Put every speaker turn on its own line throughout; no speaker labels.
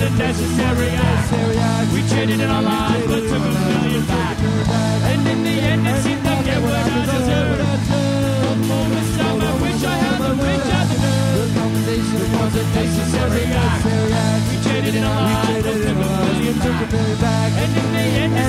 Wasn't necessary. I, we traded in our lives, but took a million back. And in the end, it seemed I'll get what I deserve. The moments time, I wish I had the wit and the nerve. Confrontation wasn't necessary. I, we traded it all on, but took a million back. And in the end,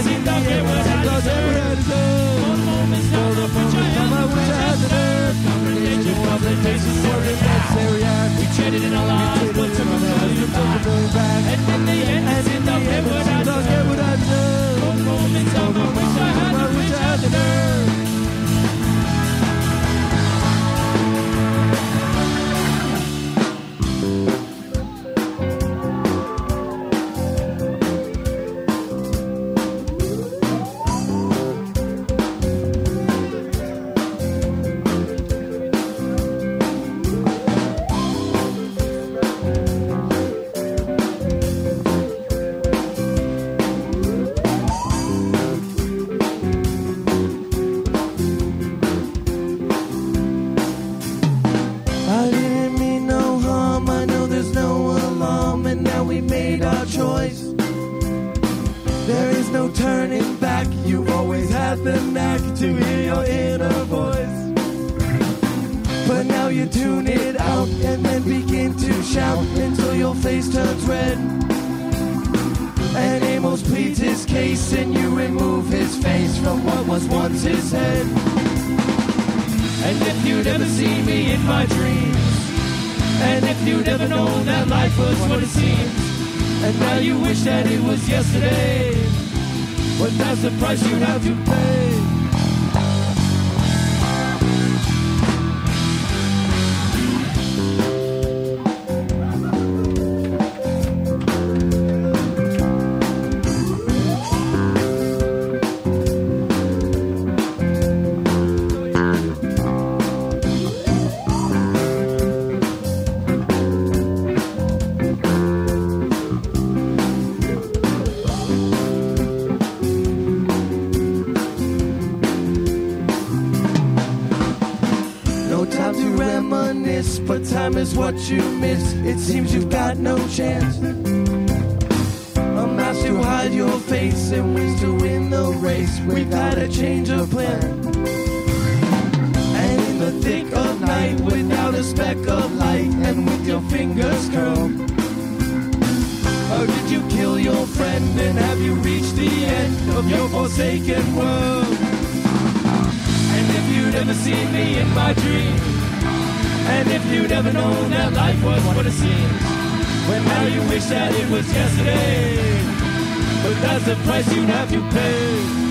There is no turning back. You've always had the knack to hear your inner voice. But now you tune it out and then begin to shout until your face turns red. And Amos pleads his case, and you remove his face from what was once his head.
And if you'd ever see me in my dreams, and if you'd ever known that life was what it seems, and now you wish that it was yesterday, but that's the price you'd have to pay.
Time is what you miss. It seems you've got no chance. A mask to hide your face and wings to win the race. We've had a change of plan. And in the thick of night, without a speck of light, and with your fingers curled. Or did you kill your friend and have you reached the end of your forsaken world?
And if you'd ever seen me in my dream, and if you'd ever known that life was what it seems, well now you wish that it was yesterday, but that's the price you'd have to pay.